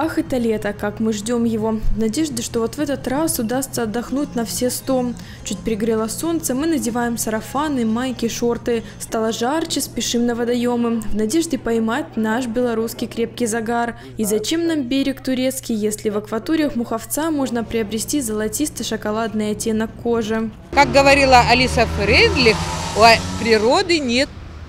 Ах, это лето, как мы ждем его. В надежде, что вот в этот раз удастся отдохнуть на все сто. Чуть пригрело солнце, мы надеваем сарафаны, майки, шорты. Стало жарче, спешим на водоемы. В надежде поймать наш белорусский крепкий загар. И зачем нам берег турецкий, если в акваториях Муховца можно приобрести золотистый шоколадный оттенок кожи? Как говорила Алиса Фрейдлих, у природы нет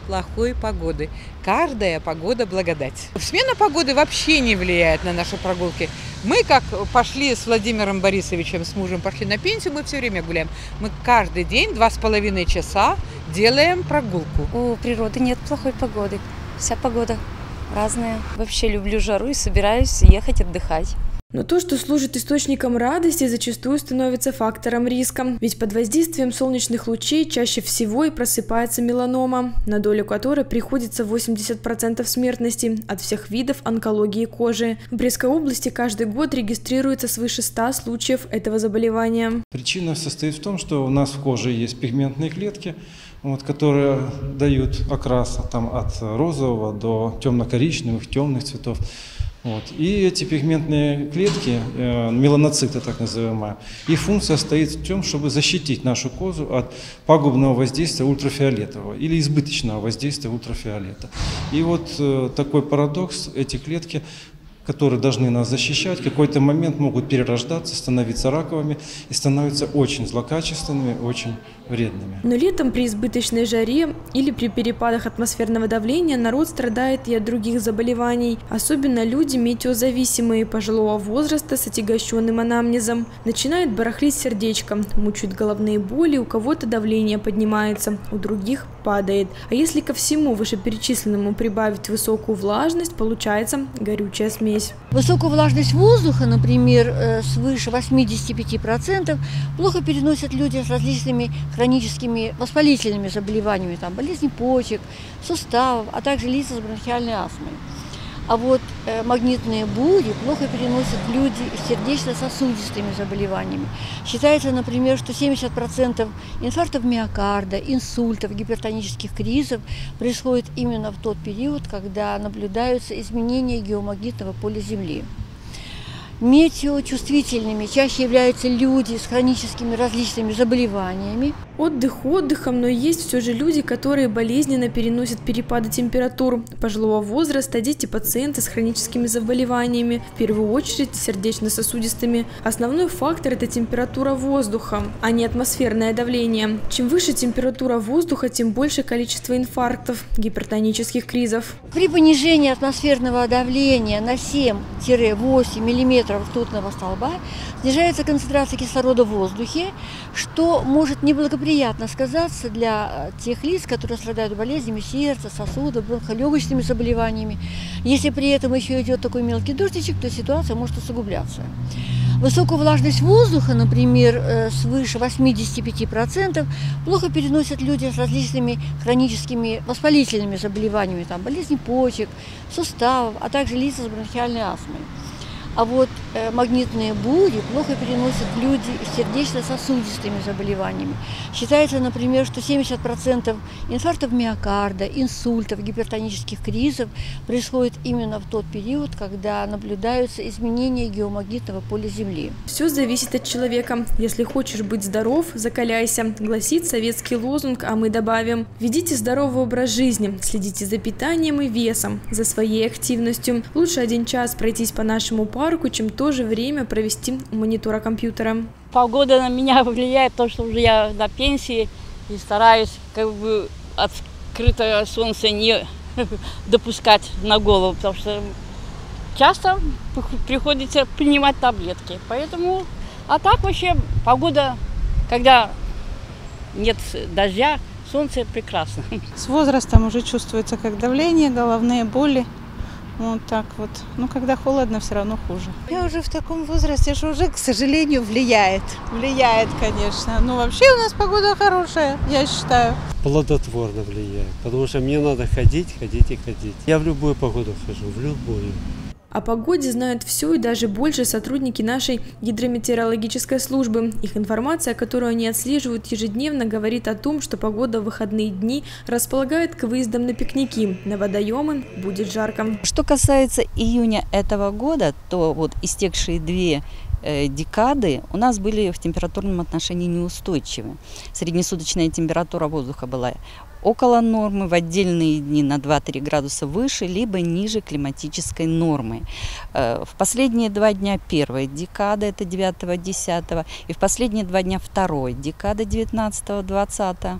плохой погоды. Каждая погода благодать. Смена погоды вообще не влияет на наши прогулки. Мы как пошли с Владимиром Борисовичем, с мужем, пошли на пенсию, мы все время гуляем. Мы каждый день два с половиной часа делаем прогулку. У природы нет плохой погоды. Вся погода разная. Вообще люблю жару и собираюсь ехать отдыхать. Но то, что служит источником радости, зачастую становится фактором риска. Ведь под воздействием солнечных лучей чаще всего и просыпается меланома, на долю которой приходится 80% смертности от всех видов онкологии кожи. В Брестской области каждый год регистрируется свыше 100 случаев этого заболевания. Причина состоит в том, что у нас в коже есть пигментные клетки, вот, которые дают окрас там, от розового до темно-коричневых, темных цветов. Вот. И эти пигментные клетки, э, меланоциты так называемые, их функция стоит в том, чтобы защитить нашу кожу от пагубного воздействия ультрафиолетового или избыточного воздействия ультрафиолета. И вот э, такой парадокс, эти клетки которые должны нас защищать, в какой-то момент могут перерождаться, становиться раковыми и становятся очень злокачественными, очень вредными. Но летом при избыточной жаре или при перепадах атмосферного давления народ страдает и от других заболеваний, особенно люди метеозависимые пожилого возраста с отягощенным анамнезом. Начинает барахлить сердечко, мучают головные боли, у кого-то давление поднимается, у других падает. А если ко всему вышеперечисленному прибавить высокую влажность, получается горючая смесь здесь. Высокую влажность воздуха, например, э, свыше 85%, плохо переносят люди с различными хроническими воспалительными заболеваниями, там, болезни почек, суставов, а также лица с бронхиальной астмой. А вот э, магнитные бури плохо переносят люди с сердечно-сосудистыми заболеваниями. Считается, например, что 70% инфарктов миокарда, инсультов, гипертонических кризов происходит именно в тот период, когда наблюдаются изменения геомагнитного поля Земли. Метеочувствительными чаще являются люди с хроническими различными заболеваниями. Отдых отдыхом, но есть все же люди, которые болезненно переносят перепады температур пожилого возраста, дети пациенты с хроническими заболеваниями, в первую очередь сердечно-сосудистыми. Основной фактор – это температура воздуха, а не атмосферное давление. Чем выше температура воздуха, тем больше количество инфарктов, гипертонических кризов. При понижении атмосферного давления на 7-8 мм ртутного столба снижается концентрация кислорода в воздухе, что может неблагоприятно сказаться для э, тех лиц, которые страдают болезнями сердца, сосудов, бронхолегочными заболеваниями. Если при этом еще идет такой мелкий дождичек, то ситуация может усугубляться. Высокую влажность воздуха, например, э, свыше 85%, плохо переносят люди с различными хроническими воспалительными заболеваниями, там, болезни почек, суставов, а также лица с бронхиальной астмой. А вот э, магнитные бури плохо переносят люди с сердечно-сосудистыми заболеваниями. Считается, например, что 70% инфарктов миокарда, инсультов, гипертонических кризов происходит именно в тот период, когда наблюдаются изменения геомагнитного поля Земли. Все зависит от человека. Если хочешь быть здоров, закаляйся, гласит советский лозунг, а мы добавим. Ведите здоровый образ жизни, следите за питанием и весом, за своей активностью. Лучше один час пройтись по нашему парку, парку, чем то же время провести у монитора компьютера. Погода на меня влияет, то, что уже я на пенсии и стараюсь как бы открытое солнце не допускать на голову, потому что часто приходится принимать таблетки. Поэтому, а так вообще погода, когда нет дождя, солнце прекрасно. С возрастом уже чувствуется как давление, головные боли. Вот так вот. Ну, когда холодно, все равно хуже. Я уже в таком возрасте, что уже, к сожалению, влияет. Влияет, конечно. Но вообще у нас погода хорошая, я считаю. Плодотворно влияет, потому что мне надо ходить, ходить и ходить. Я в любую погоду хожу, в любую. О погоде знают все и даже больше сотрудники нашей гидрометеорологической службы. Их информация, которую они отслеживают ежедневно, говорит о том, что погода в выходные дни располагает к выездам на пикники. На водоемы будет жарко. Что касается июня этого года, то вот истекшие две э, декады у нас были в температурном отношении неустойчивы. Среднесуточная температура воздуха была около нормы, в отдельные дни на 2-3 градуса выше, либо ниже климатической нормы. Э, в последние два дня первой декады, это 9-10, и в последние два дня второй декады, 19-20,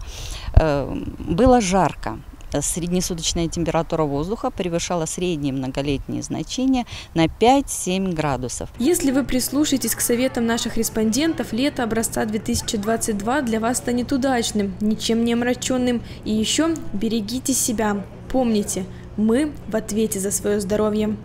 э, было жарко среднесуточная температура воздуха превышала средние многолетние значения на 5-7 градусов. Если вы прислушаетесь к советам наших респондентов, лето образца 2022 для вас станет удачным, ничем не омраченным. И еще берегите себя. Помните, мы в ответе за свое здоровье.